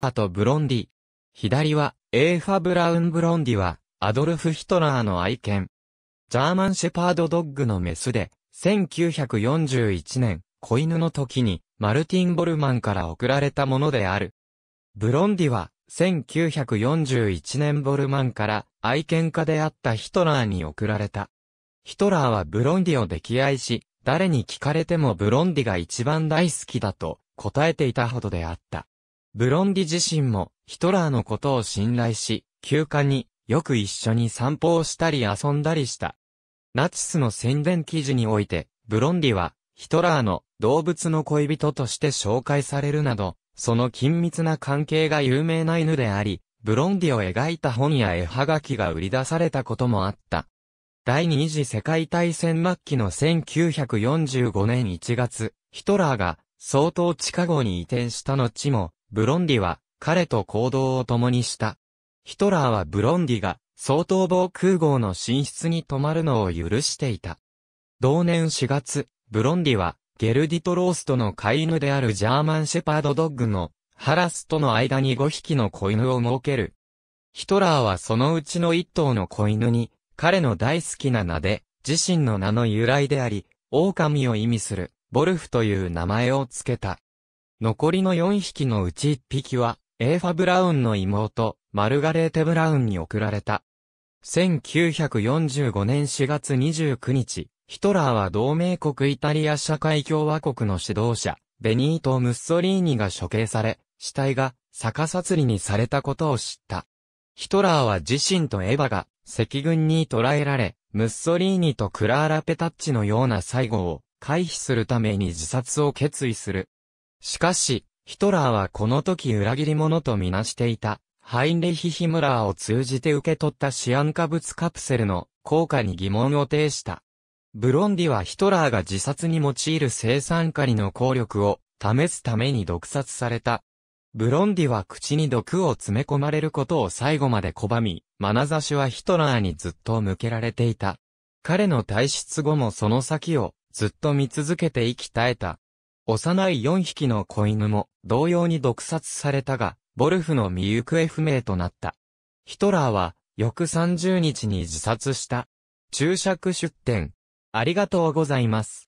あとブロンディ。左は、エーファ・ブラウン・ブロンディは、アドルフ・ヒトラーの愛犬。ジャーマン・シェパード・ドッグのメスで、1941年、子犬の時に、マルティン・ボルマンから贈られたものである。ブロンディは、1941年ボルマンから愛犬家であったヒトラーに贈られた。ヒトラーはブロンディを溺愛し、誰に聞かれてもブロンディが一番大好きだと答えていたほどであった。ブロンディ自身もヒトラーのことを信頼し、休暇によく一緒に散歩をしたり遊んだりした。ナチスの宣伝記事において、ブロンディはヒトラーの動物の恋人として紹介されるなど、その緊密な関係が有名な犬であり、ブロンディを描いた本や絵はがきが売り出されたこともあった。第二次世界大戦末期の1945年1月、ヒトラーが相当地下壕に移転した後も、ブロンディは彼と行動を共にした。ヒトラーはブロンディが相当防空壕の寝室に泊まるのを許していた。同年4月、ブロンディはゲルディトローストの飼い犬であるジャーマンシェパードドッグのハラスとの間に5匹の子犬を設ける。ヒトラーはそのうちの1頭の子犬に彼の大好きな名で自身の名の由来であり、狼を意味するボルフという名前を付けた。残りの4匹のうち1匹はエーファ・ブラウンの妹、マルガレーテ・ブラウンに贈られた。1945年4月29日、ヒトラーは同盟国イタリア社会共和国の指導者、ベニート・ムッソリーニが処刑され、死体が逆殺りにされたことを知った。ヒトラーは自身とエヴァが赤軍に捕らえられ、ムッソリーニとクラーラ・ペタッチのような最後を回避するために自殺を決意する。しかし、ヒトラーはこの時裏切り者とみなしていた、ハインレヒ・ヒムラーを通じて受け取ったシアン化物カプセルの効果に疑問を呈した。ブロンディはヒトラーが自殺に用いる生産カリの効力を試すために毒殺された。ブロンディは口に毒を詰め込まれることを最後まで拒み、眼差しはヒトラーにずっと向けられていた。彼の退出後もその先をずっと見続けて生き絶えた。幼い4匹の子犬も同様に毒殺されたが、ボルフの身行方不明となった。ヒトラーは翌30日に自殺した。注釈出典ありがとうございます。